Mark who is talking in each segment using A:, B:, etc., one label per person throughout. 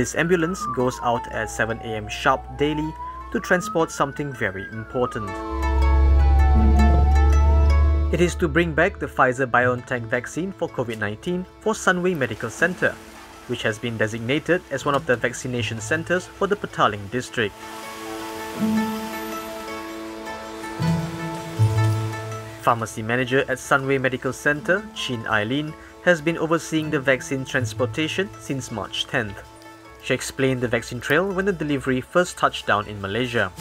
A: This ambulance goes out at 7am sharp daily to transport something very important. It is to bring back the Pfizer-BioNTech vaccine for COVID-19 for Sunway Medical Centre, which has been designated as one of the vaccination centres for the Petaling district. Pharmacy manager at Sunway Medical Centre, Cheen Ai Leen, has been overseeing the vaccine transportation since March 10th. She explained the vaccine trail when the delivery first touched down in Malaysia.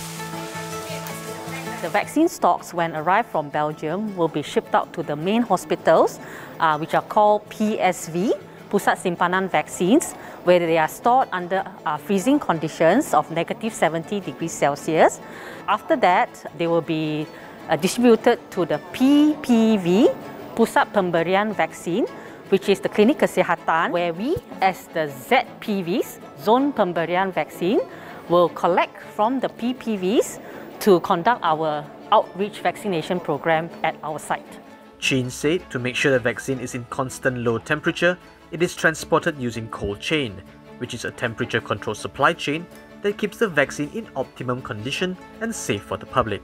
B: The vaccine stocks, when arrived from Belgium, will be shipped out to the main hospitals, uh, which are called PSV, Pusat Simpanan Vaccines, where they are stored under uh, freezing conditions of negative 70 degrees Celsius. After that, they will be uh, distributed to the PPV, Pusat Pemberian Vaccine, which is the Klinik Kesihatan, where we, as the ZPVs, Zone Pemberian Vaccine, will collect from the PPVs to conduct our outreach vaccination program at our site.
A: Cheen said to make sure the vaccine is in constant low temperature, it is transported using cold chain, which is a temperature controlled supply chain that keeps the vaccine in optimum condition and safe for the public.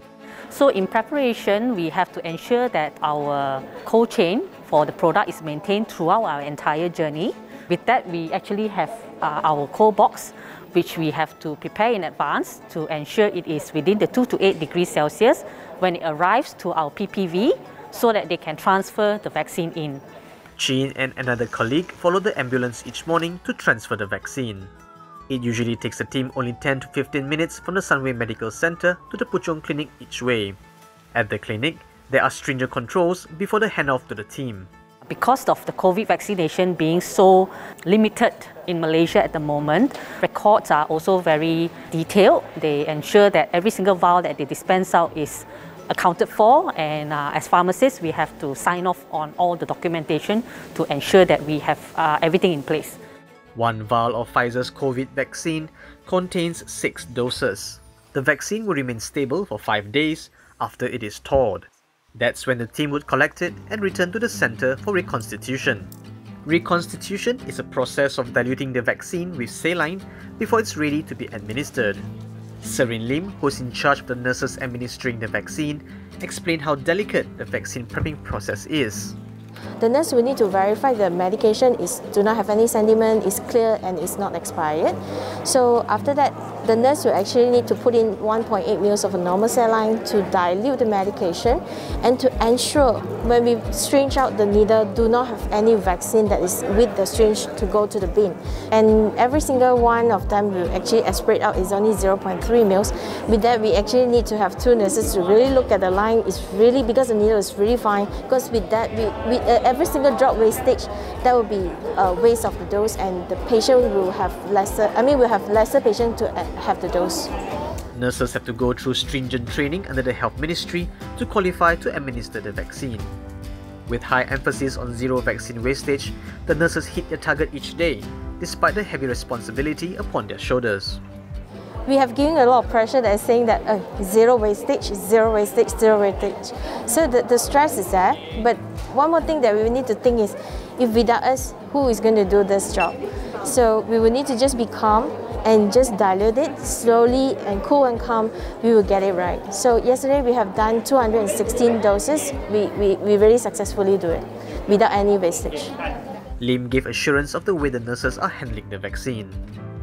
B: So in preparation, we have to ensure that our cold chain for the product is maintained throughout our entire journey. With that, we actually have uh, our cold box which we have to prepare in advance to ensure it is within the 2 to 8 degrees Celsius when it arrives to our PPV so that they can transfer the vaccine in.
A: Cheen and another colleague follow the ambulance each morning to transfer the vaccine. It usually takes the team only 10 to 15 minutes from the Sunway Medical Center to the Puchong Clinic each way. At the clinic, there are stringent controls before the handoff to the team.
B: Because of the COVID vaccination being so limited in Malaysia at the moment, records are also very detailed. They ensure that every single vial that they dispense out is accounted for and uh, as pharmacists we have to sign off on all the documentation to ensure that we have uh, everything in place.
A: One vial of Pfizer's COVID vaccine contains six doses. The vaccine will remain stable for five days after it is thawed. That's when the team would collect it and return to the center for reconstitution. Reconstitution is a process of diluting the vaccine with saline before it's ready to be administered. Serene Lim, who's in charge of the nurses administering the vaccine, explained how delicate the vaccine prepping process is.
C: The nurse will need to verify the medication is do not have any sediment, is clear and is not expired. So after that, the nurse will actually need to put in 1.8 mils of a normal saline to dilute the medication and to ensure when we syringe out the needle do not have any vaccine that is with the syringe to go to the bin. And every single one of them will actually aspirate out is only 0.3 mils. With that, we actually need to have two nurses to really look at the line. It's really because the needle is really fine. Because with that, we, we every single drop wastage, that will be a waste of the dose, and the patient will have lesser. I mean, we'll have lesser patient to uh, have the dose.
A: Nurses have to go through stringent training under the Health Ministry to qualify to administer the vaccine. With high emphasis on zero vaccine wastage, the nurses hit their target each day, despite the heavy responsibility upon their shoulders.
C: We have given a lot of pressure that is saying that uh, zero wastage, zero wastage, zero wastage. So the, the stress is there. But one more thing that we need to think is, if without us, who is going to do this job? So we will need to just be calm and just dilute it slowly and cool and calm, we will get it right. So yesterday we have done 216 doses. We, we, we really successfully do it without any wastage.
A: Lim gave assurance of the way the nurses are handling the vaccine.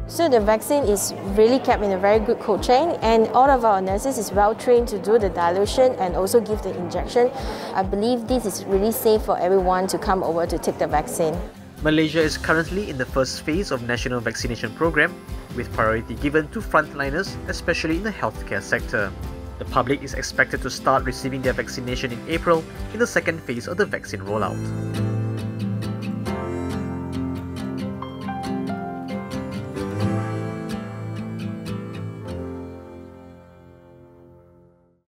C: So the vaccine is really kept in a very good cold chain and all of our nurses is well trained to do the dilution and also give the injection. I believe this is really safe for everyone to come over to take the vaccine.
A: Malaysia is currently in the first phase of national vaccination program with priority given to frontliners, especially in the healthcare sector. The public is expected to start receiving their vaccination in April in the second phase of the vaccine rollout.